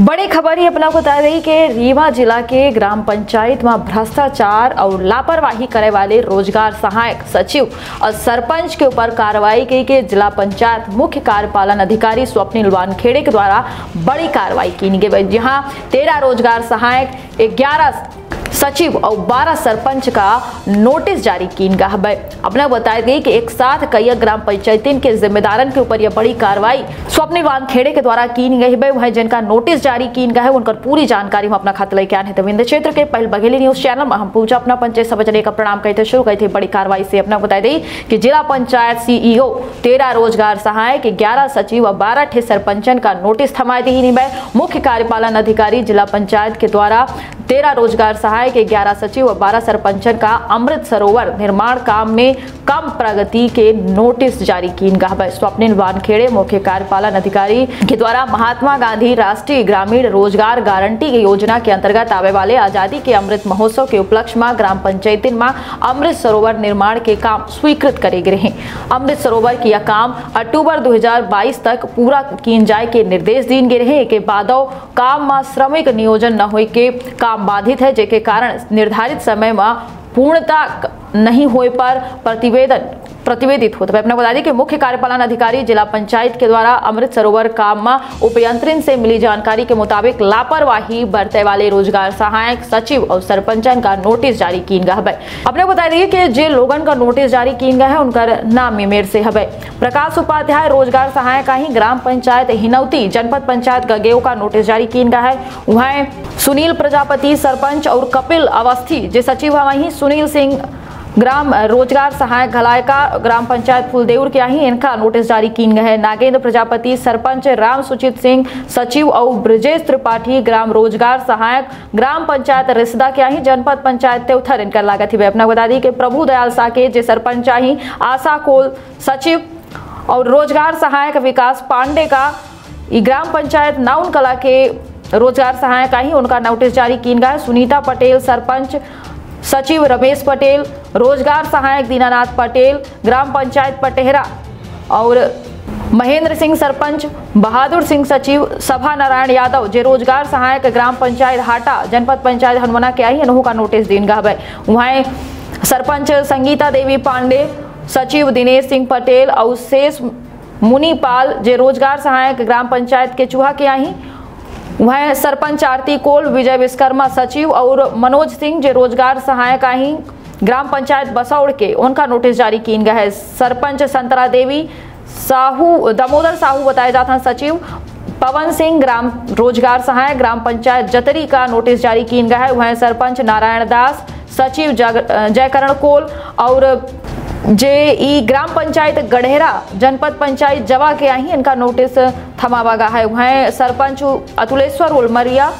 बड़ी खबर ही अपना को बता रही कि रीवा जिला के ग्राम पंचायत में भ्रष्टाचार और लापरवाही करे वाले रोज़गार सहायक सचिव और सरपंच के ऊपर कार्रवाई की के जिला पंचायत मुख्य कार्यपालन अधिकारी स्वप्निल वानखेड़े के द्वारा बड़ी कार्रवाई की गई। जहाँ तेरह रोज़गार सहायक, ग्यारह सचिव और 12 सरपंच का नोटिस जारी की है। अपना बताया गई कि एक साथ कई ग्राम पंचायतीन के जिम्मेदारन के ऊपर यह बड़ी कार्रवाई स्वप्निल खेड़े के द्वारा की गई है। वह जिनका नोटिस जारी की है, उनका पूरी जानकारी हम अपना खाते लेके आने विंध्य क्षेत्र के पहले बघेली न्यूज़ चैनल में हम पूछा अपना पंचायत सभा का प्रणाम कहते शुरू कही थे बड़ी कार्रवाई से। अपना बताई दी कि जिला पंचायत सीईओ तेरह रोज़गार सहायक ग्यारह सचिव और बारह ठे सरपंचन का नोटिस थमा दी नहीं मुख्य कार्यपालन अधिकारी जिला पंचायत के द्वारा तेरह रोज़गार सहायक ग्यारह सचिव और बारह सरपंचन का अमृत सरोवर निर्माण काम में कम प्रगति के नोटिस जारी की स्वप्निल वानखेड़े, मुख्य कार्यपालन अधिकारी के द्वारा महात्मा गांधी राष्ट्रीय ग्रामीण रोज़गार गारंटी की योजना के अंतर्गत आवे वाले आज़ादी के अमृत महोत्सव के उपलक्ष्य में ग्राम पंचायती में अमृत सरोवर निर्माण के काम स्वीकृत करे गए हैं। अमृत सरोवर की यह काम अक्टूबर 2022 तक पूरा किए जाए के निर्देश दीन गए रहे के बाद काम में श्रमिक नियोजन न हो के काम बाधित है, जेके कारण निर्धारित समय में पूर्णता नहीं होए पर प्रतिवेदन प्रतिवेदित होता है। अपना बता दें कि मुख्य कार्यपालन अधिकारी जिला पंचायत के द्वारा अमृत सरोवर काम उपयंत्रण से मिली जानकारी के मुताबिक लापरवाही बरते वाले रोज़गार सहायक सचिव और सरपंचन का नोटिस जारी की गया है। अपने बता दिए कि जे लोगन का नोटिस जारी की गया है, उनका नाम मेर से है। प्रकाश उपाध्याय रोज़गार सहायक का ही ग्राम पंचायत हिनौती, जनपद पंचायत गगेव का नोटिस जारी की गया है। वहाँ सुनील प्रजापति, सरपंच और कपिल अवस्थी, जे सचिव है, वहीं सुनील सिंह ग्राम रोज़गार सहायक घलायका ग्राम पंचायत फुलदेउर के ही इनका नोटिस जारी की गए नागेंद्र प्रजापति, सरपंच राम सुचित सिंह, सचिव और ब्रजेश त्रिपाठी, ग्राम रोज़गार सहायक, ग्राम पंचायत रिसदा के ही जनपद पंचायत तेउथर इनका लागत ही। अपना बता दी कि प्रभु दयाल साके जे सरपंच ही आशा कोल, सचिव और रोज़गार सहायक विकास पांडे का ग्राम पंचायत नाउन कला के रोज़गार सहायक ही उनका नोटिस जारी की गया है। सुनीता पटेल, सरपंच सचिव रमेश पटेल, रोज़गार सहायक दीनानाथ पटेल, ग्राम पंचायत पटेहरा और महेंद्र सिंह सरपंच, बहादुर सिंह सचिव सभा नारायण यादव, जे रोज़गार सहायक ग्राम पंचायत हाटा, जनपद पंचायत हनुमना के आई इन्हों का नोटिस दीन गए वहाँ सरपंच संगीता देवी पांडे, सचिव दिनेश सिंह पटेल और शेष मुनीपाल, जे रोज़गार सहायक ग्राम पंचायत के चूहा के आई वह सरपंच आरती कोल, विजय विश्वकर्मा सचिव और मनोज सिंह जो रोज़गार सहायक ही ग्राम पंचायत बसौड़ के उनका नोटिस जारी की गया है। सरपंच संतरा देवी, साहू, दामोदर साहू बताया जाता है सचिव। पवन सिंह, ग्राम रोज़गार सहायक, ग्राम पंचायत जतरी का नोटिस जारी की गया है। वह सरपंच नारायण दास, सचिव जयकरण कोल और जे ई ग्राम पंचायत गढ़ेरा, जनपद पंचायत जवा के आई इनका नोटिस थमावा गया है। वहाँ सरपंच अतुलेश्वर उलमरिया,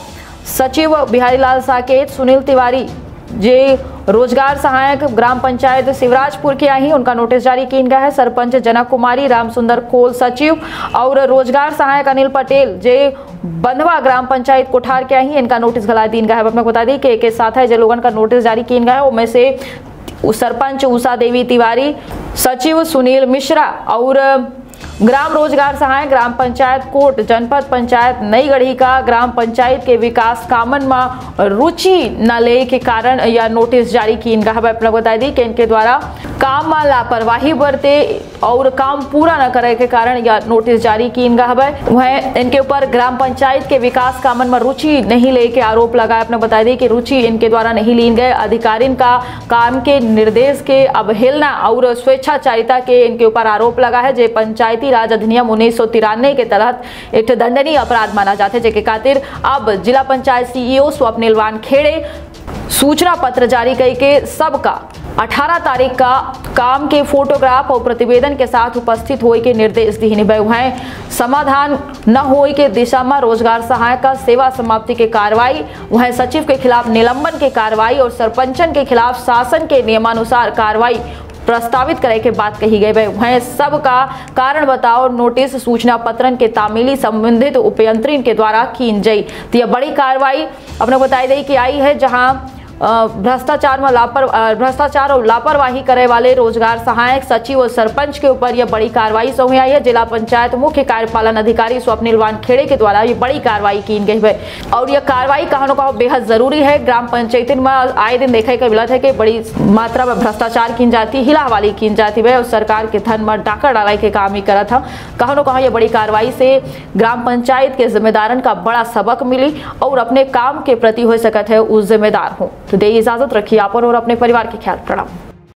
सचिव बिहारी लाल साकेत, सुनील तिवारी, जे रोज़गार सहायक ग्राम पंचायत शिवराजपुर के आई उनका नोटिस जारी की गया है। सरपंच जनक कुमारी राम सुंदर कोल सचिव और रोज़गार सहायक अनिल पटेल, जे बंधवा ग्राम पंचायत कोठार के आई इनका नोटिस गला दी गया है। अपने बता दी कि एक साथ है, जो लोगों का नोटिस जारी किया गया है। उनमें से सरपंच उषा देवी तिवारी सचिव सुनील मिश्रा और ग्राम रोज़गार सहायक ग्राम पंचायत कोट, जनपद पंचायत नई गढ़ी का ग्राम पंचायत के विकास कामन में रुचि न ले के कारण यह नोटिस जारी की। इनका हमें अपना बता दी कि इनके द्वारा काम में लापरवाही बरते और काम पूरा न करे के कारण यह नोटिस जारी की। इनका वह इनके ऊपर ग्राम पंचायत के विकास कामन में रुचि नहीं ले के आरोप लगाए। अपने बता दी कि रुचि इनके द्वारा नहीं ली। गए अधिकारी का काम के निर्देश के अवहेलना और स्वेच्छाचारिता के इनके ऊपर आरोप लगा है। जो पंचायती पंचायती राज अधिनियम उन्नीस के तहत एक दंडनीय अपराध माना जाता है, जेके खातिर अब जिला पंचायत सीईओ स्वप्निल खेड़े सूचना पत्र जारी करके सबका 18 तारीख का काम के फोटोग्राफ और प्रतिवेदन के साथ उपस्थित होए के निर्देश दिए वह समाधान न होए के दिशा में रोज़गार सहायक का सेवा समाप्ति के कार्रवाई, वह सचिव के खिलाफ निलंबन के कार्रवाई और सरपंचन के खिलाफ शासन के नियमानुसार कार्रवाई प्रस्तावित करे के बात कही गई। वह सब का कारण बताओ, नोटिस, सूचना पत्रन के तामीली संबंधित उपयंत्रीन के द्वारा की गई तो यह बड़ी कार्रवाई अपने बताई गई कि आई है जहाँ भ्रष्टाचार में लापर भ्रष्टाचार और लापरवाही करे वाले रोज़गार सहायक सचिव और सरपंच के ऊपर यह बड़ी कार्रवाई सामने आई है। जिला पंचायत मुख्य कार्यपालन अधिकारी स्वप्निल वानखेड़े के द्वारा ये बड़ी कार्रवाई की गई है और यह कार्रवाई कहानो कहो बेहद ज़रूरी है। ग्राम पंचायत में आए दिन देखे के मिलत है कि बड़ी मात्रा में भ्रष्टाचार की जाती, हिला वाली की जाती है और सरकार के धन में डाका डालाई के काम ही करा था। कहानो कहा यह बड़ी कार्रवाई से ग्राम पंचायत के जिम्मेदारन का बड़ा सबक मिली और अपने काम के प्रति हो सकत है, उस जिम्मेदार हो। तो दे इजाज़त रखिए आप और अपने परिवार के ख्याल प्रणाम।